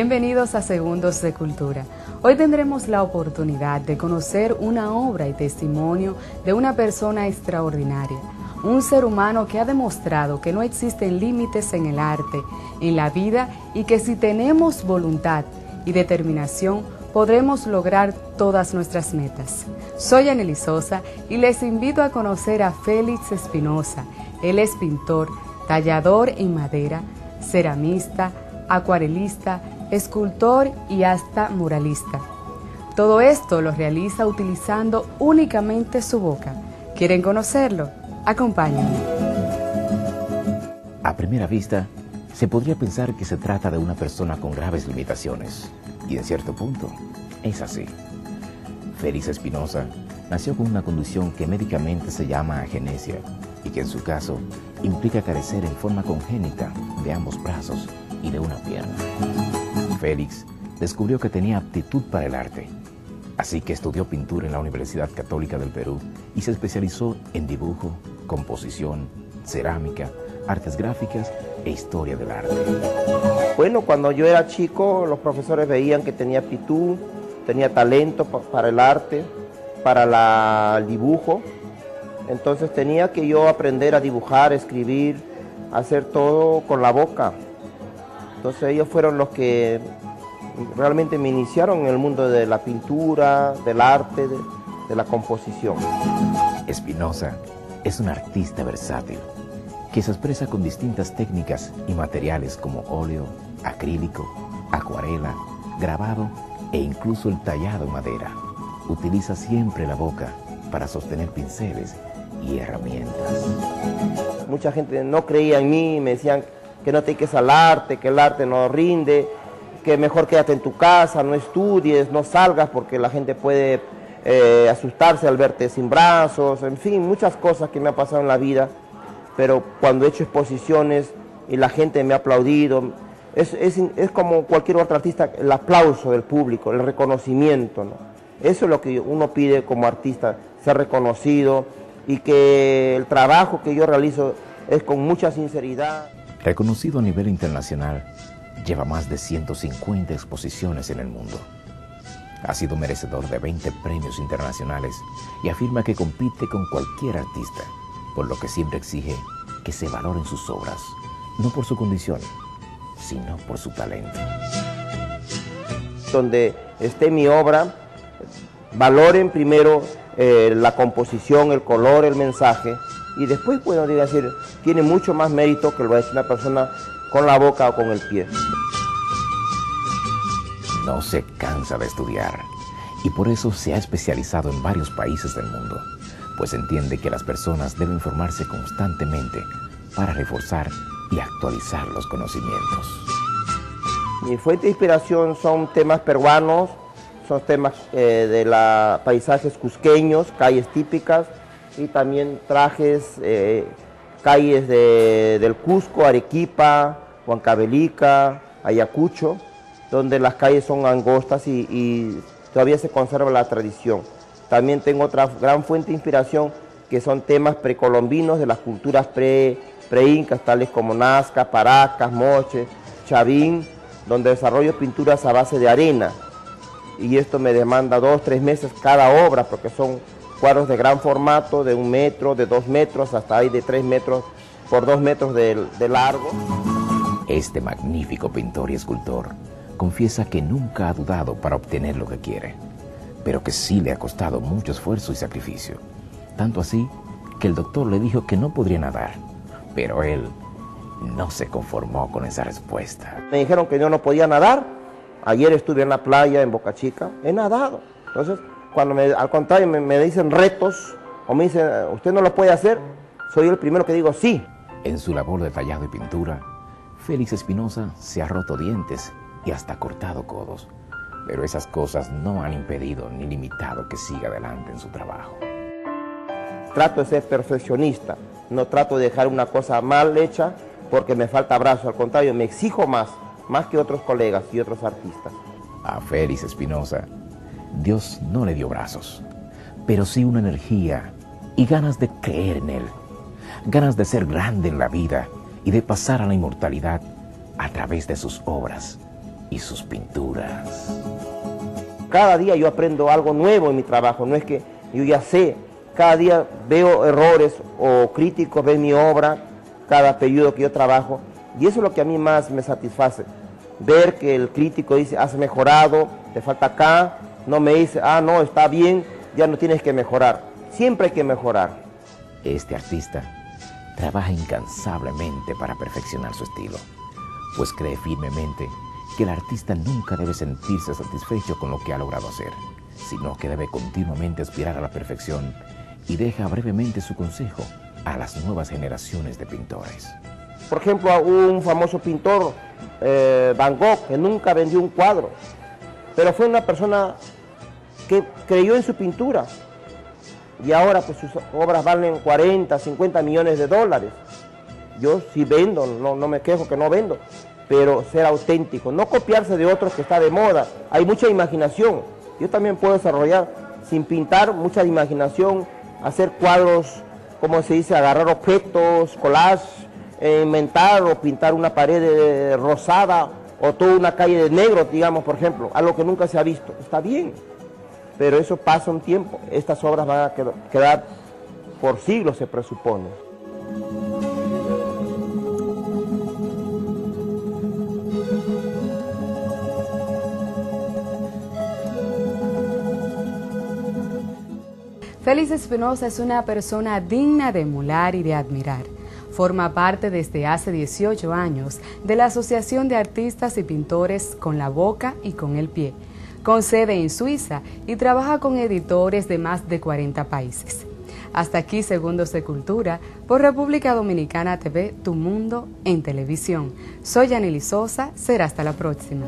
Bienvenidos a Segundos de Cultura. Hoy tendremos la oportunidad de conocer una obra y testimonio de una persona extraordinaria, un ser humano que ha demostrado que no existen límites en el arte, en la vida y que si tenemos voluntad y determinación podremos lograr todas nuestras metas. Soy Anely Sosa y les invito a conocer a Félix Espinosa. Él es pintor, tallador en madera, ceramista, acuarelista, escultor y hasta muralista. Todo esto lo realiza utilizando únicamente su boca. ¿Quieren conocerlo? Acompáñenme. A primera vista, se podría pensar que se trata de una persona con graves limitaciones, y en cierto punto es así. Félix Espinosa nació con una condición que médicamente se llama agenesia y que en su caso implica carecer en forma congénita de ambos brazos y de una pierna. Félix descubrió que tenía aptitud para el arte, así que estudió pintura en la Universidad Católica del Perú y se especializó en dibujo, composición, cerámica, artes gráficas e historia del arte. Bueno, cuando yo era chico, los profesores veían que tenía aptitud, tenía talento para el arte, para el dibujo. Entonces tenía que yo aprender a dibujar, escribir, hacer todo con la boca. Entonces ellos fueron los que realmente me iniciaron en el mundo de la pintura, del arte, de, de la composición. Espinosa es un artista versátil que se expresa con distintas técnicas y materiales como óleo, acrílico, acuarela, grabado e incluso el tallado en madera. Utiliza siempre la boca para sostener pinceles y herramientas. Mucha gente no creía en mí, me decían que no te que al arte, que el arte no rinde, que mejor quédate en tu casa, no estudies, no salgas porque la gente puede eh, asustarse al verte sin brazos, en fin, muchas cosas que me han pasado en la vida, pero cuando he hecho exposiciones y la gente me ha aplaudido, es, como cualquier otro artista, el aplauso del público, el reconocimiento, Eso es lo que uno pide como artista, ser reconocido y que el trabajo que yo realizo es con mucha sinceridad. Reconocido a nivel internacional, lleva más de 150 exposiciones en el mundo. Ha sido merecedor de 20 premios internacionales y afirma que compite con cualquier artista, por lo que siempre exige que se valoren sus obras, no por su condición, sino por su talento. Donde esté mi obra, valoren primero eh, la composición, el color, el mensaje, y después puedo decir, tiene mucho más mérito que lo hecho una persona con la boca o con el pie. No se cansa de estudiar y por eso se ha especializado en varios países del mundo, pues entiende que las personas deben formarse constantemente para reforzar y actualizar los conocimientos. Mi fuente de inspiración son temas peruanos, son temas eh, de la paisajes cusqueños, calles típicas, y también trajes, eh, calles del Cusco, Arequipa, Huancavelica, Ayacucho, donde las calles son angostas y, todavía se conserva la tradición. También tengo otra gran fuente de inspiración que son temas precolombinos de las culturas pre-incas, tales como Nazca, Paracas, Moche, Chavín, donde desarrollo pinturas a base de arena. Y esto me demanda dos, tres meses cada obra, porque son cuadros de gran formato, de un metro, de dos metros, hasta ahí de tres metros por dos metros de, de largo. Este magnífico pintor y escultor confiesa que nunca ha dudado para obtener lo que quiere, pero que sí le ha costado mucho esfuerzo y sacrificio. Tanto así que el doctor le dijo que no podría nadar, pero él no se conformó con esa respuesta. Me dijeron que yo no podía nadar. Ayer estuve en la playa en Boca Chica, he nadado. Entonces, cuando me, al contrario me, dicen retos o me dicen, usted no lo puede hacer, soy el primero que digo sí. En su labor de tallado y pintura, Félix Espinosa se ha roto dientes y hasta cortado codos, pero esas cosas no han impedido ni limitado que siga adelante en su trabajo. Trato de ser perfeccionista, no trato de dejar una cosa mal hecha porque me falta brazo, al contrario, me exijo más, más que otros colegas y otros artistas. A Félix Espinosa Dios no le dio brazos, pero sí una energía y ganas de creer en Él, ganas de ser grande en la vida y de pasar a la inmortalidad a través de sus obras, y sus pinturas. Cada día yo aprendo algo nuevo en mi trabajo, no es que yo ya sé, cada día veo errores o críticos ven mi obra, cada periodo que yo trabajo, y eso es lo que a mí más me satisface, ver que el crítico dice, has mejorado, te falta acá, no me dice, ah, no, está bien, ya no tienes que mejorar, siempre hay que mejorar. Este artista trabaja incansablemente para perfeccionar su estilo, pues cree firmemente que el artista nunca debe sentirse satisfecho con lo que ha logrado hacer, sino que debe continuamente aspirar a la perfección y deja brevemente su consejo a las nuevas generaciones de pintores. Por ejemplo, un famoso pintor, eh, Van Gogh, que nunca vendió un cuadro, pero fue una persona que creyó en su pintura y ahora pues sus obras valen 40, 50 millones de dólares. Yo sí vendo, no, no me quejo que no vendo, pero ser auténtico, no copiarse de otros que está de moda. Hay mucha imaginación. Yo también puedo desarrollar, sin pintar, mucha imaginación, hacer cuadros, como se dice, agarrar objetos, collage, eh, inventar o pintar una pared rosada o toda una calle de negro, digamos, por ejemplo, algo que nunca se ha visto. Está bien, pero eso pasa un tiempo. Estas obras van a quedar por siglos, se presupone. Félix Espinosa es una persona digna de emular y de admirar. Forma parte desde hace 18 años de la Asociación de Artistas y Pintores con la Boca y con el Pie, con sede en Suiza y trabaja con editores de más de 40 países. Hasta aquí Segundos de Cultura por República Dominicana TV, Tu Mundo en Televisión. Soy Yaneli Sosa, será hasta la próxima.